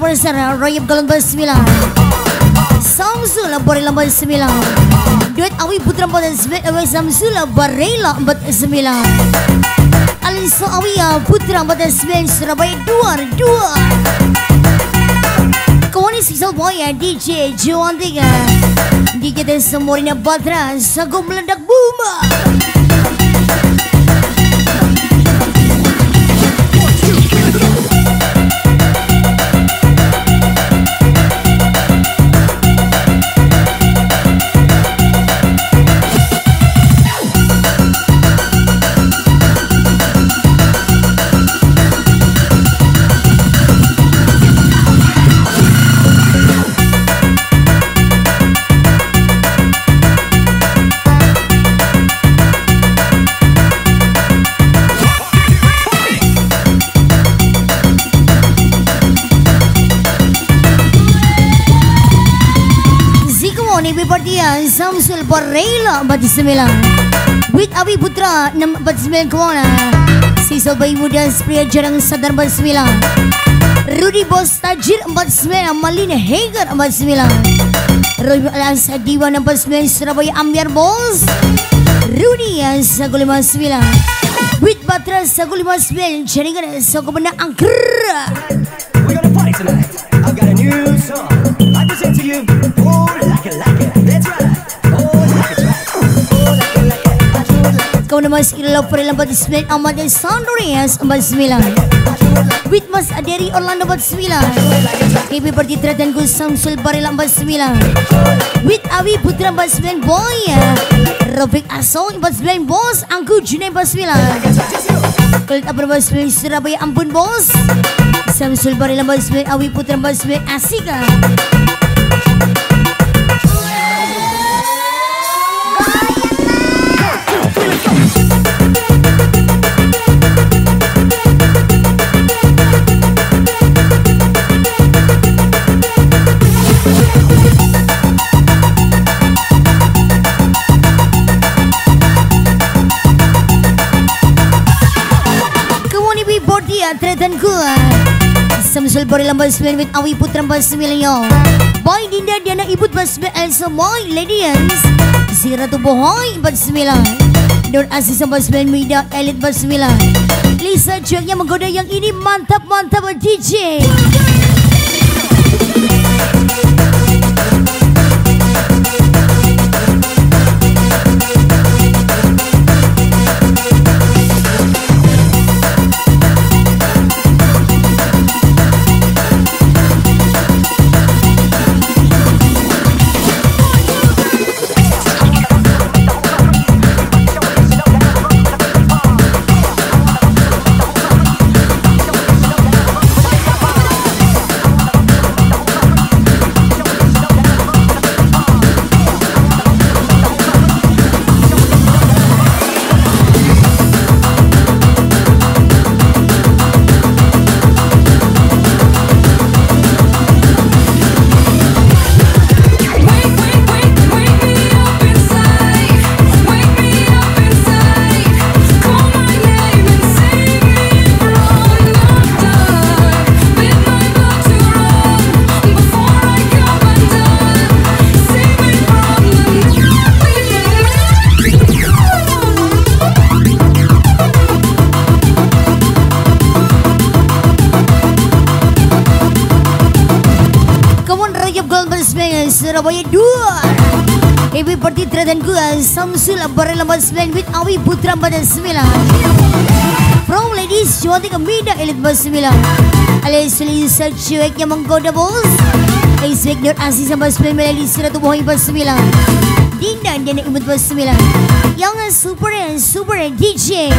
Sang superstar Royab Galang Samsul Bari Lambat Sembilan. Duet Awi Putra Empat Sembilan Awi Samsul Barela Empat Sembilan. Alisa Awi Putra Empat Sembilan Surabaya Dua Dua Kawani Sisal Boy DJ Juan Tiga. DJ Semorina Batra Sago meledak Buma 49 With Abi Putra 49 Kuala Sisal Bayi Muda Pria Jarang Sadar 49 Rudy Bos Tajir 49 Malina Hager 49 Roy Alas Diwa 49 Surabaya Ambiar Bos. Rudy Sagu 59 With Batra Sagu 59 Jaringan Sagu Benda Angker ang batismen ang mga Sandorias ang batismilan. With Mas Aderi Orlando batismilan. Happy birthday tratan ko Samsul Baril ang batismilan. With Awi Putra batismilan boy. Robik Asong batismilan boss. Angku Junay batismilan. Kulit apa batismilan Surabaya Ampun boss. Samsul Baril ang batismilan Awi Putra batismilan Asika. Ku. Samsul bori lambas sembilan with awi putra lambas sembilan yo. Boy dinda diana ibut bas sembilan semoy ladies. Si ratu bohoy bas sembilan. Nur Aziz sembilan mida elit sembilan. Lisa Jung yang menggoda yang ini mantap mantap DJ. Wake, ku Samsul Barel Lambat 9 with Awi Putra 49 From ladies Cuatik Mida Elit 9 Alias Lisa Cuek yang menggoda bos. Aiswek Nur Aziz 9 Melali Siratu Bohoi 9 Dinda Dana Imut 9 Yang super super DJ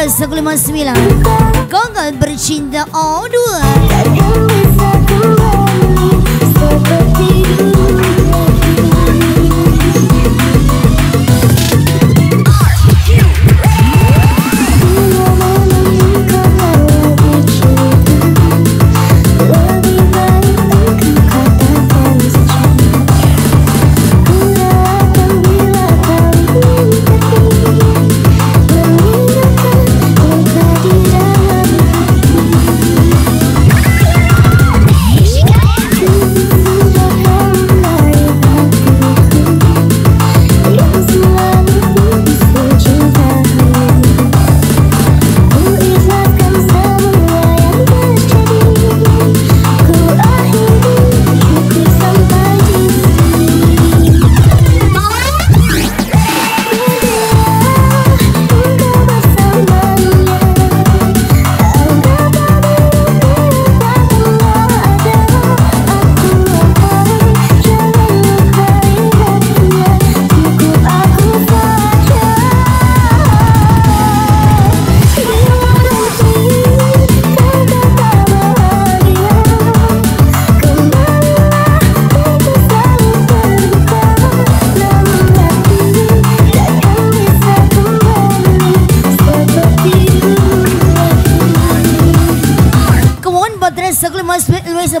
1959 Gonggol bercinta O2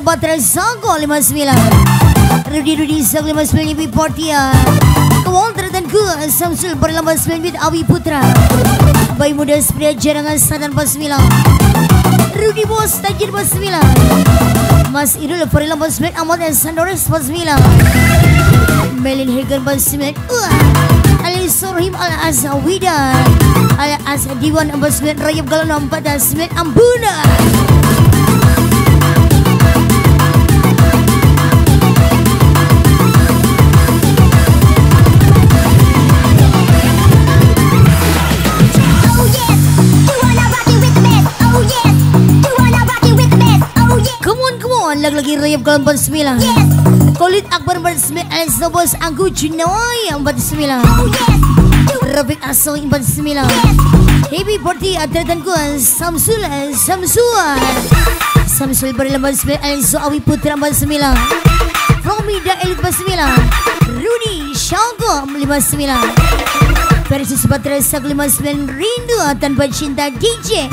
159 Luis Batra 159 Rudy Rudy 159 Ibi Portia Teratan ku Samsul berlambang 9 Bit Awi Putra. Bayi muda sepria jarangan Sadan 49 Rudy Bos Tajir 49 Mas Irul berlambang 9 Ahmad dan Sandores 49 Melin Hagan 49 Wah Ali Surhim Al Azawida Al Azadiwan 49 Rayab Galan 4 dan 9 Ambuna on, lagi-lagi Rayab Galan 49 yes, Kolit Akbar 49 Alice Bos Anggu Junawai 49 oh yes, Rafiq Asoy 49 Happy birthday Adratan ko Samsul Samsuan. Samsul berlambang 9 Alice Awi Putra 49 Fromida Elite 49 Rudy Shango 59 Versus Batra 159 Rindu Tanpa Cinta DJ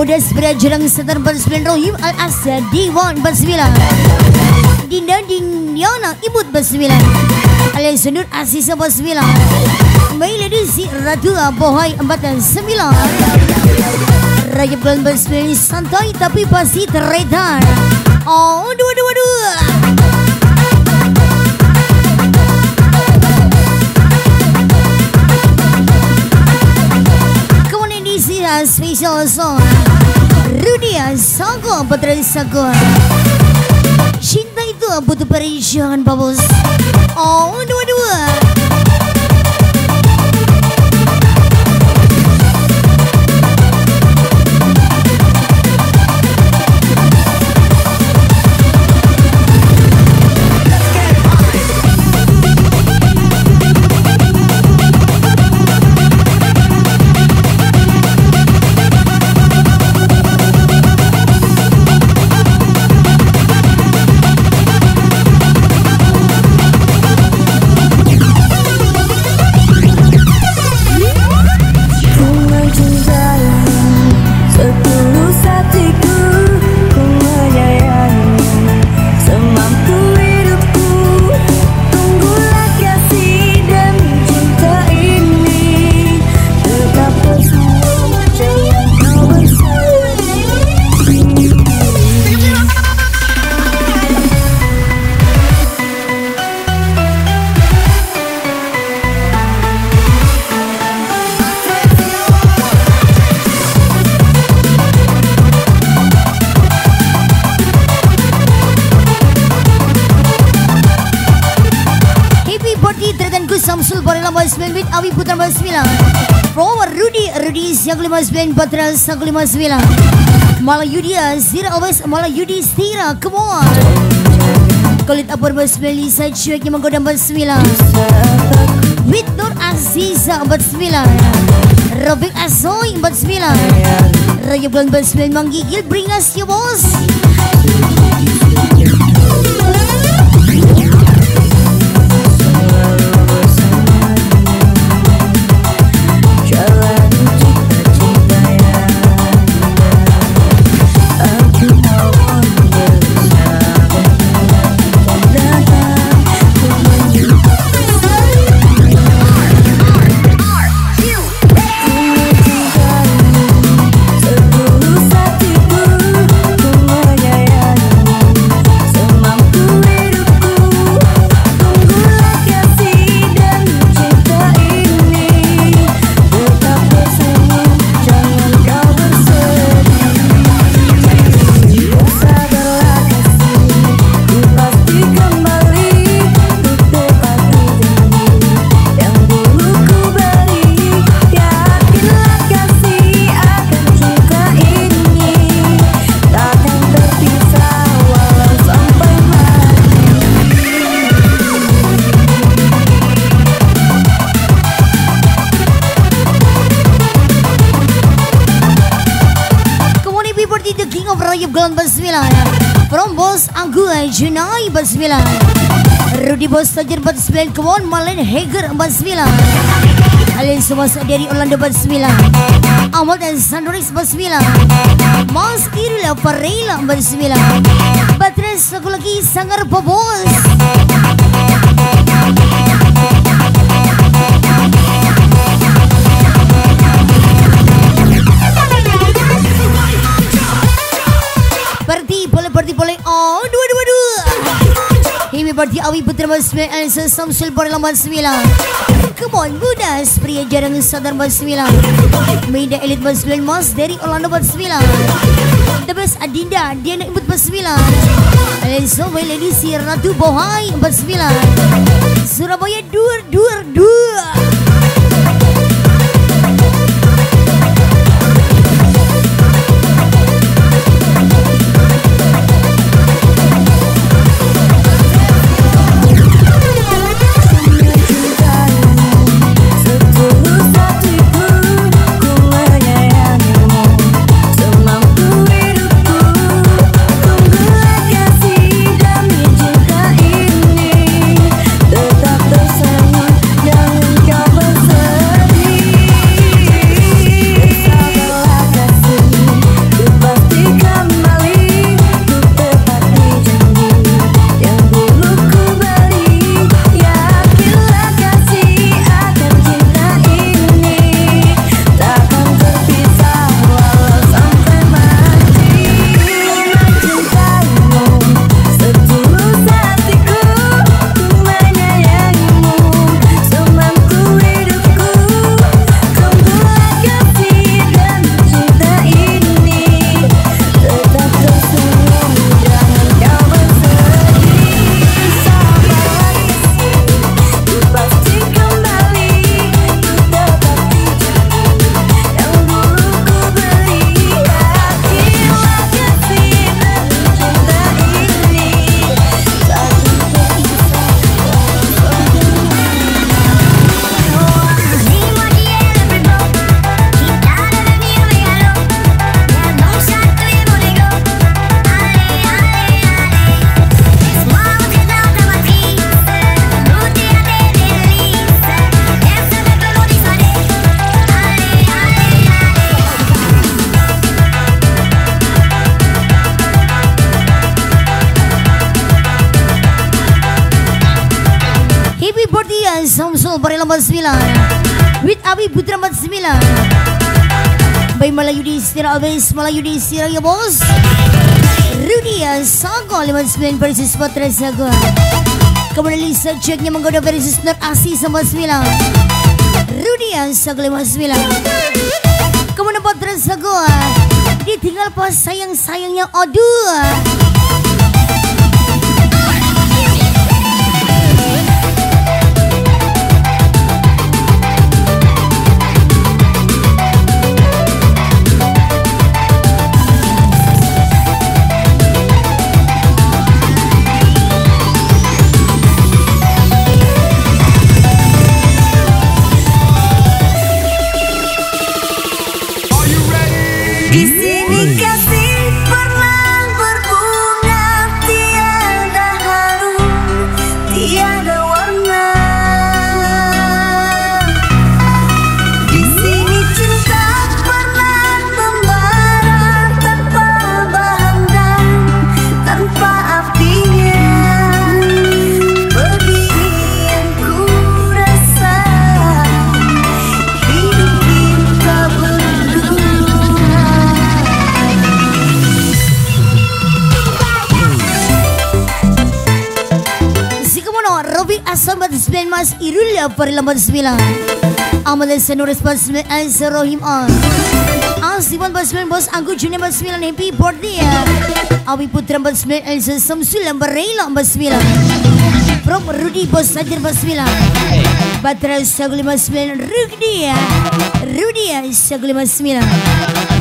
Muda Sepeda Jerang Setar 49 Rohim Al Asad Diwan 49 Dinda Dindiana 49 Alias Nur Asisa 49 Mei Lady Si Ratu Bohai 49 Raja Bulan 49 Santai tapi pasti teretan Oh dua dua dua Kemudian di sini special song Rudy Sago Putri Sago Cinta itu butuh perjuangan Pak Bos Oh dua-dua 459 Mala Yudia Zira Obes Mala Yudi Zira Come on. Kulit Abur Basmili Sajwek Yang menggoda 49 With Nur Aziza 49 Robik Azoy 49 Raya Bulan 49 Manggigil Bring us your boss. 49 Rudy Bos Tajir 49 Come on Hager 49 Alin semua dari Orlando 49 Ahmad dan Sandoris 49 Mas Kirila Parela 49 Batres aku lagi Sangar Bobos. Birthday Awi Putra Mas Sembilan Elsa Samsul Barla Mas Sembilan. Come on Budas Pria jarang sadar Mas Sembilan. Meida Elit Mas Sembilan Mas dari Orlando Mas Sembilan. The best Adinda. Diana Imut Mas Sembilan. Elsa My Lady Si Ratu Bohai Sembilan. Surabaya Dur Dur Dur By Malayudi Stira Abis Malayudi Stira ya bos. Rudy Sago 59 versus Patra Sago Kemudian Lisa ceknya menggoda versus Nur Asi sama 9 Rudy Sago 59 Kemudian Patra Sago Ditinggal pas sayang-sayangnya Aduh 89 Amal On. Bos Abi Putra Samsul Bos Batra 59 Rudi Rudi 59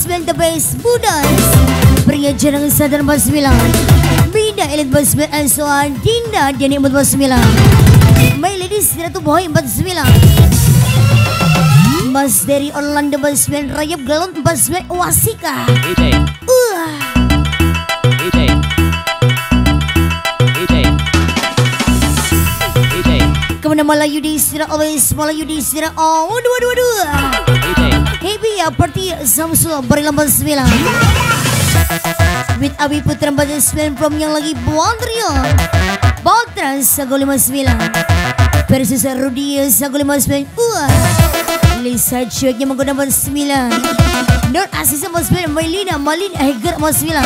Sembilan The best Budas jarang sadar Lambat Sembilan Bida Elit Lambat Sembilan Elsoan Dinda Diani Lambat Sembilan My Ladies Ratu Boy Sembilan Mas dari Orlando Sembilan Rayap Galon Sembilan Wasika. DJ, Kemudian Melayu di Sira Always Melayu di Sira Oh waduh waduh waduh Happy ya party Samsul Bari Lambat Sembilan. With Abi Putra Lambat Sembilan From yang lagi buang trio Baltran Sago 59 Versus Rudy Sago 59 Wah. Lisa cueknya menggunakan sembilan. Nur Asisa mau sembilan. Mailina Malin Heger mau sembilan.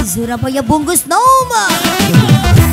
Surabaya bungkus nomor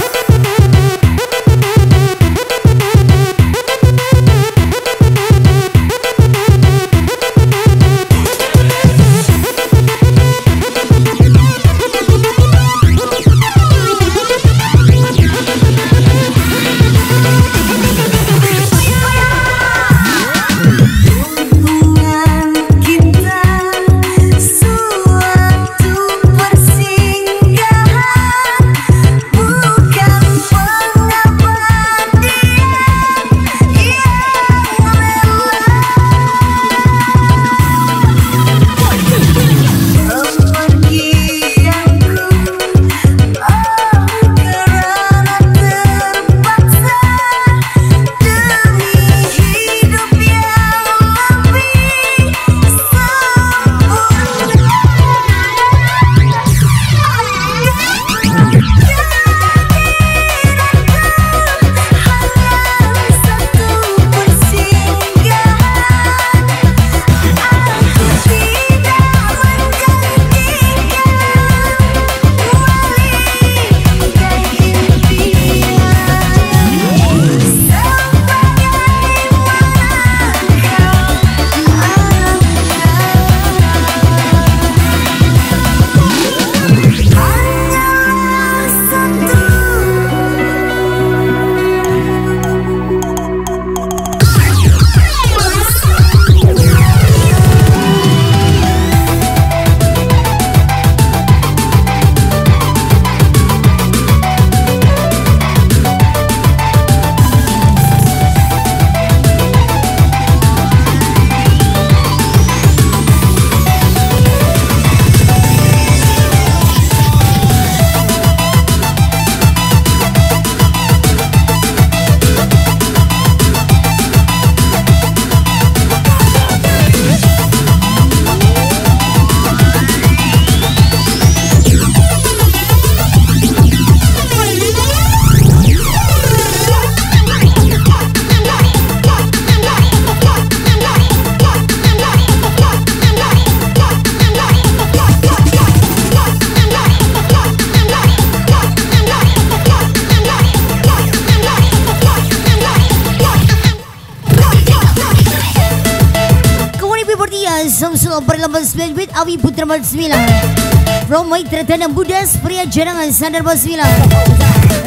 2009 From Maitra Tanam Budas Pria Janangan sadar Basmila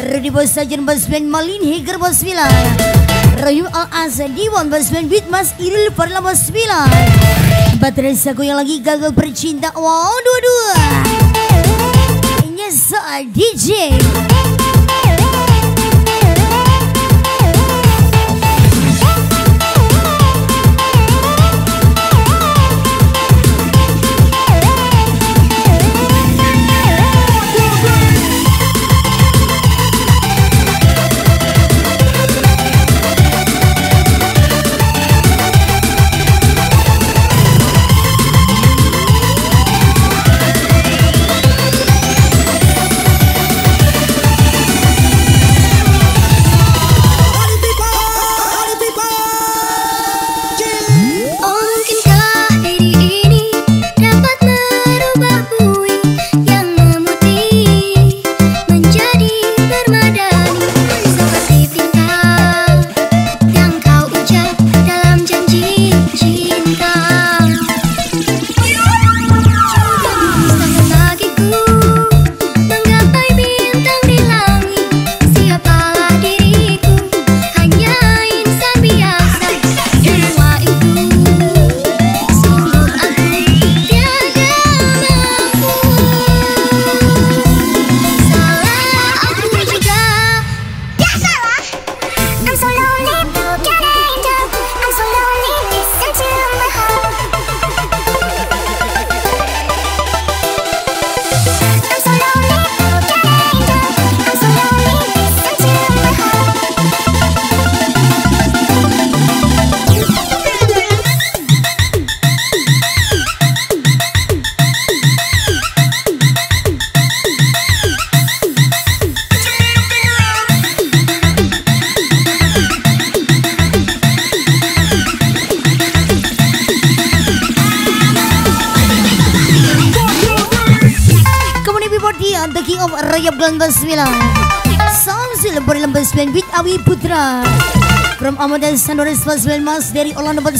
Redi Basajan Basman Malin Heger Basmila Rayu Al Azan Diwan Basman Mas Iril Parla Basmila Baterai saku yang lagi gagal bercinta. Wow dua-dua. Nyesel DJ 29 Salam Zil berlembah 9 Awi Putra. From Amadan Sandoris Pas Mas dari Orlando 9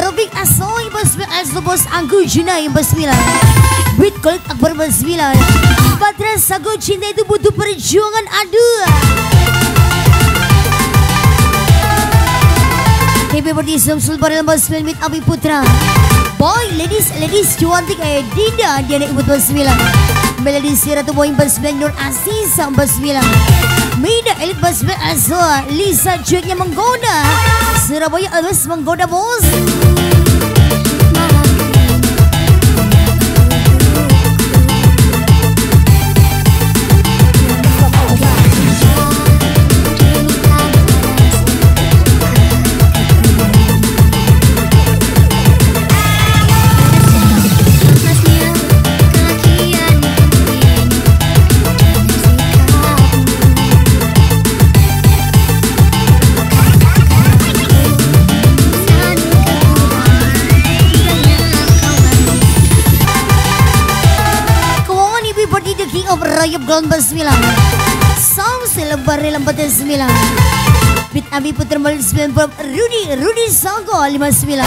Rubik Asoy Pas As Bos Anggu Junai Pas 9 Bit Kolik Akbar Pas 9 Patra Sago Cinta itu butuh perjuangan aduh. Happy birthday Samsul berlembah 9 with Awi Putra. Boy, ladies, ladies, cuantik eh Dinda Diana Ibu 9 Melodisi Ratu Boeing Basbel Nur Aziza Basbilang Mina Elit Basbel Azwa Lisa Junya menggoda. Surabaya Always menggoda bos. 29 Song selebar lambat 9 Bit Abi Putra Malik 9 Rudy Rudy Songko 59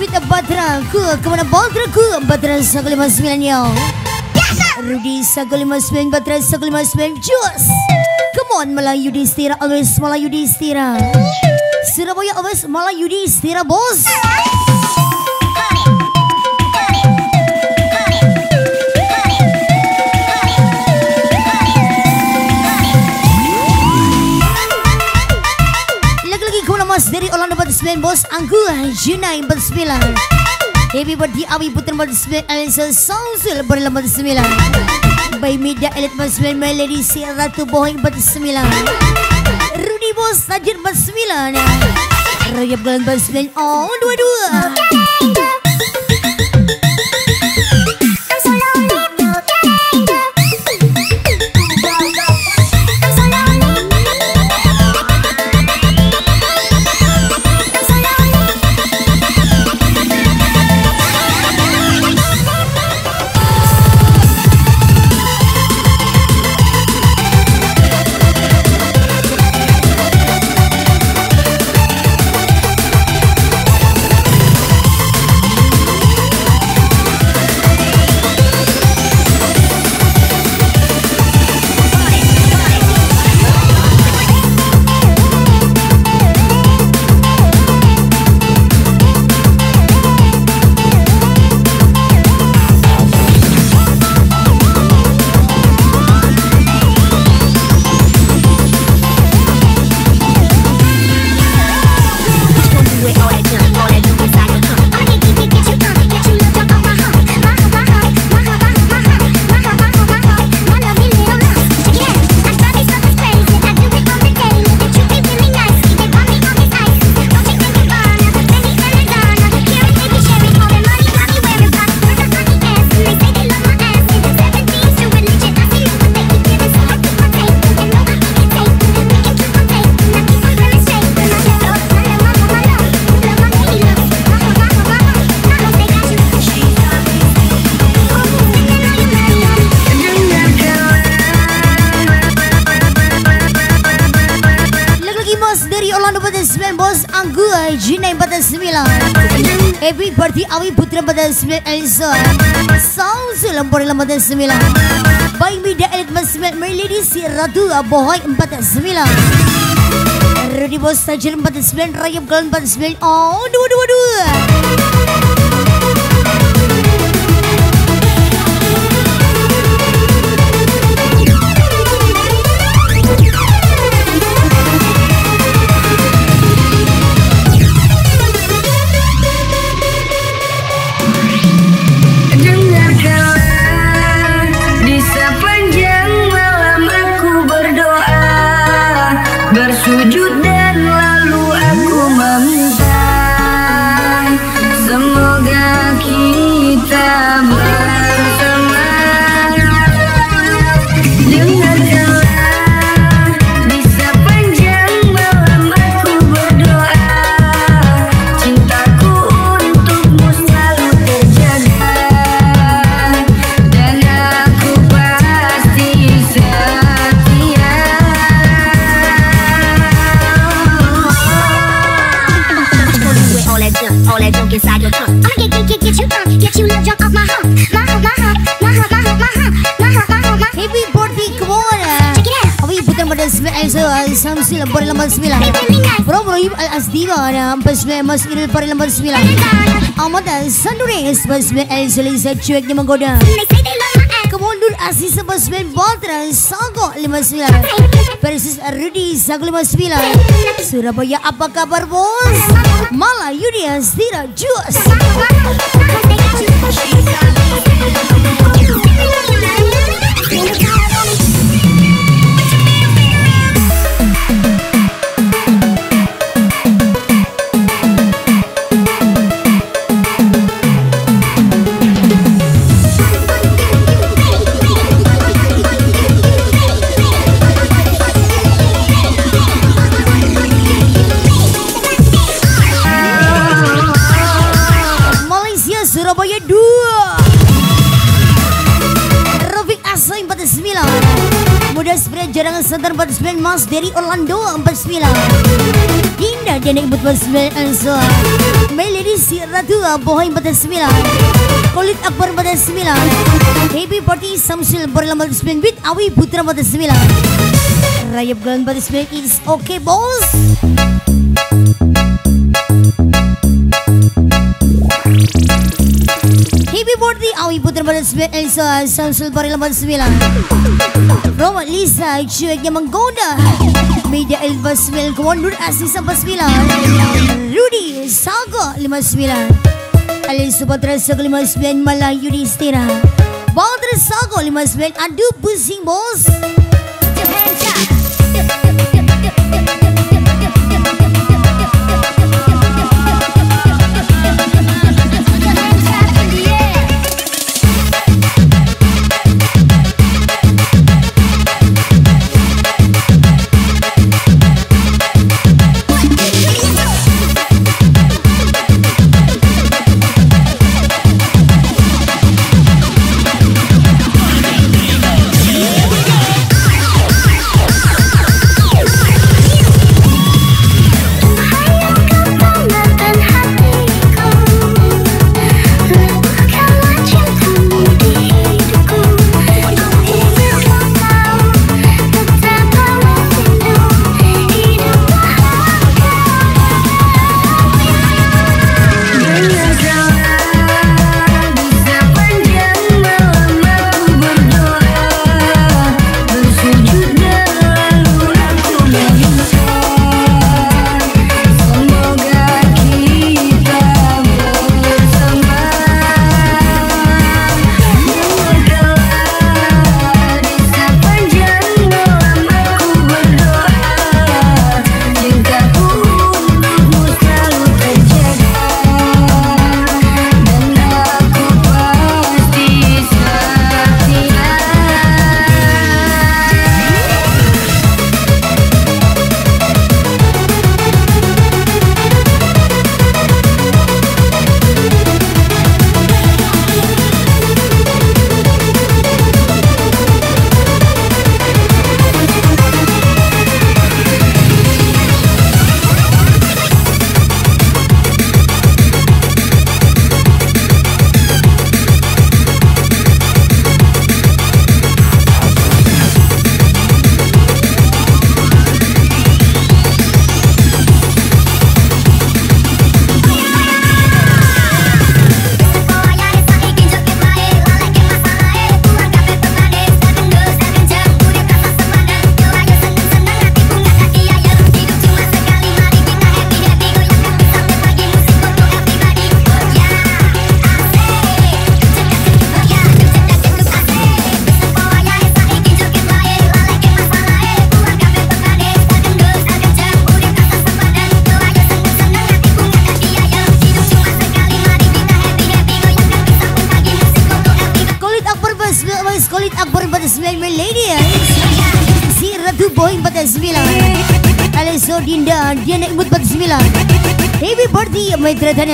Bit Batra ku ke mana Batra ku? Batra Songko 59 yo. Rudy Songko 59 Batra Songko 59 Jus. Come on Melayu Distira always Melayu Distira Surabaya always Melayu Distira bos. dari Orlando 49 Bos Angguah Junai 49 Happy birthday Awi Putra sembilan, Alisa Sausul Berlama sembilan, By Media elit 49 melodi Si Ratu Boheng sembilan, Rudy Bos Tajir sembilan, Rayap Galang 49 Oh 22 49 By Media Elite 49 My Lady Si Ratu Bohoi 49 Rudy Bos Tajir 49 Rayap Galan 49 Oh dua dua dua Ada. 49 Mas Iril Bore lembar 9 Ahmad Sanduris 49 El Zulisa Cueknya menggoda Kemundur Asis 49 Batra Sago 59 Versus Rudy Sago 59 Surabaya apa kabar bos? Malah Yudi Astira Jus. Malaysia Mas dari Orlando 49 Dinda Denek 49 Elsa Melody Si Ratu Bohai 49 Kulit Akbar 49 Happy Party Samsul Berlam 49 With Awi Putra 49 Rayap Galan 49 It's okay boss birthday Awi Putra pada 9 Elsa Samsul Baril 49 Roma Lisa Cueknya menggoda Media Elva 9 Komandur Asis 49 Rudy Saga 59 Ali Subatra Saga 59 Malah Yudi Stira Batra Saga 59 Aduh pusing bos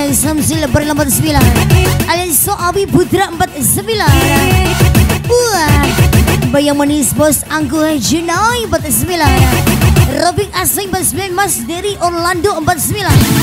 Tanya Samsul berlambat 9 Aliso Abi Putra 49 Buat Bayang manis bos Angku Junai 49 Robin Asing 49 Mas dari Orlando 49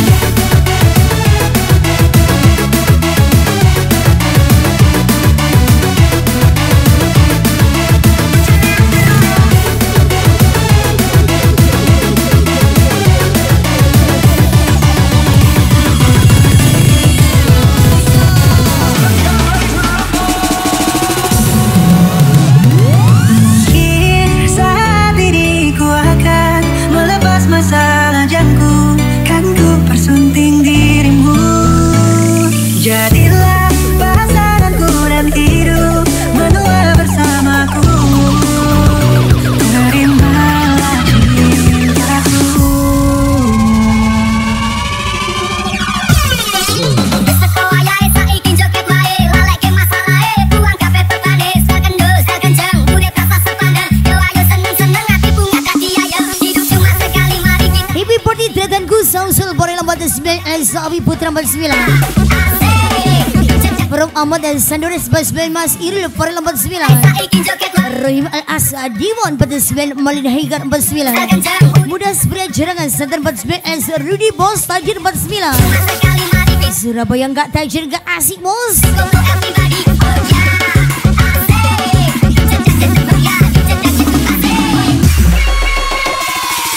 Ahmad dan Sandoris 49 Mas Iril Farel 49 Rohim Al-Asa Dimon 49 Malin Haigar 49 Muda Spria Jerangan Santan 49 S Rudy Bos Tajir 49 Surabaya nggak tajir nggak asik bos.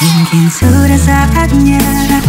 Mungkin sudah saatnya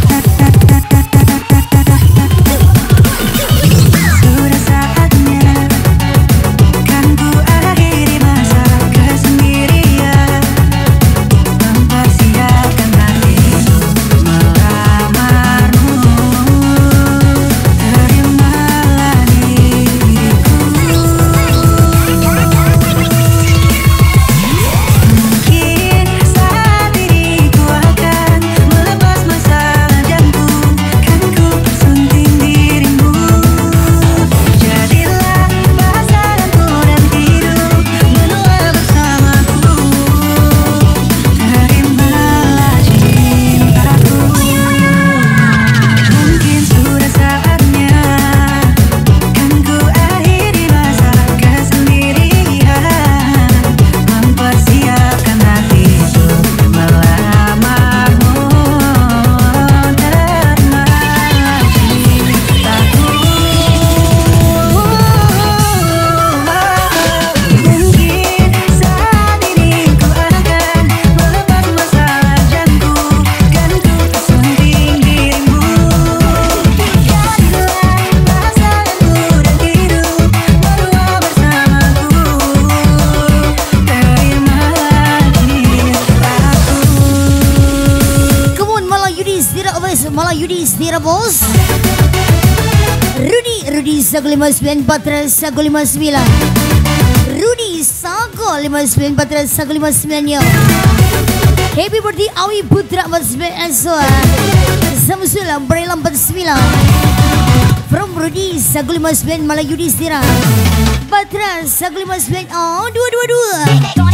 59 14 Rudy Sago 59 yo. Happy birthday Awi Putra 49 Samsulang Berilam 49 From Rudy Sago 59 Malayudi Sira Patra Sago 59 Oh 222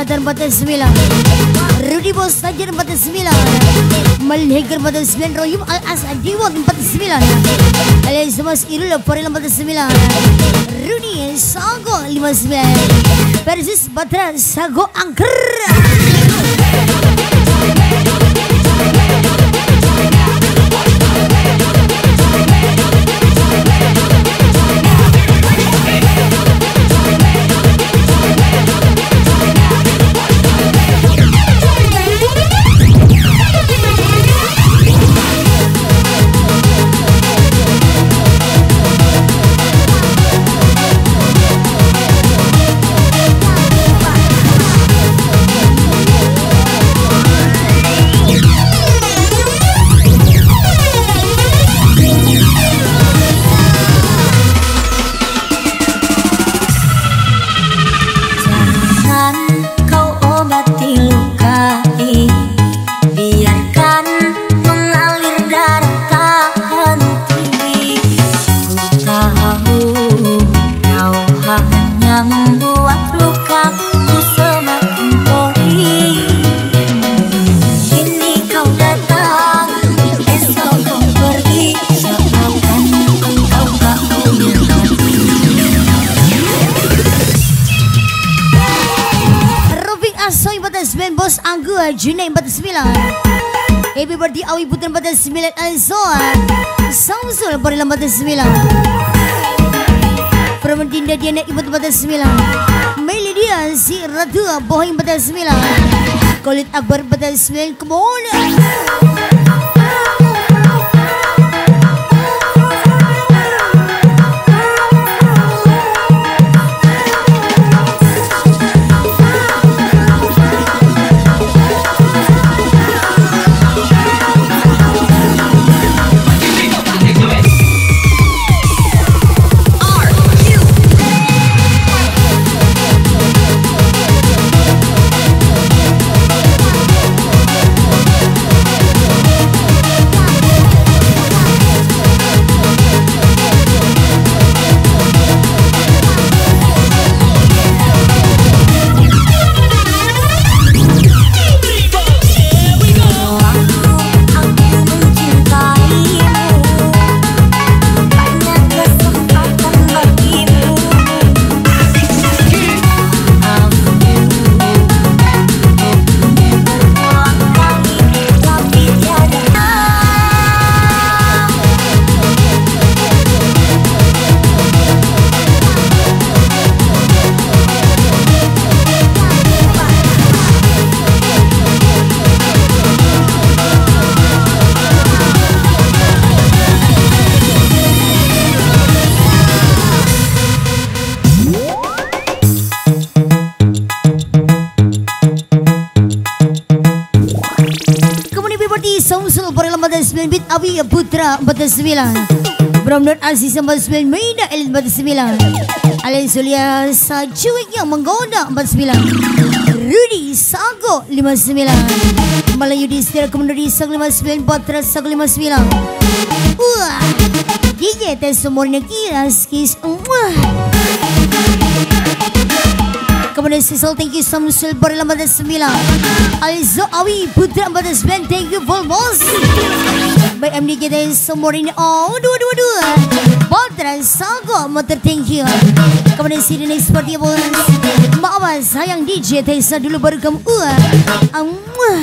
sadar 49 Rudy Bos Sajar 49 Malhegar 49 Royum Al Asadiwat 49 Alias Mas Irul Barel 49 Rudy Sago 59 Persis Batra Sago Angker Awi Putran batas 9 Alzoa Samsul Barilam batas 9 Permentinda Diana Ibu batas 9 Meli dia si Ratu Bohing batas 9 Kolit Akbar batas 9 Come on batas 9 Bit Abi Putra batas 9 Bramdon Aziz batas 9 Maida Elit batas 9 Alain Sulia Sajuik yang menggoda batas 9 Rudy Sago 59 Melayu di setir kemudian di Sag 59 Patra Sag 59 Wah DJ tes semuanya kiras kis Wah Kemudian Sisal thank you Samsul Barilam batas 9 Alzo Awi Putra batas 9 Thank you boss Baik MD kita semua ini Oh dua dua dua. Patra Sago Motor thank you. Kemudian sini next bos Mbak Awas sayang DJ Tesa dulu baru kamu uh. Amuah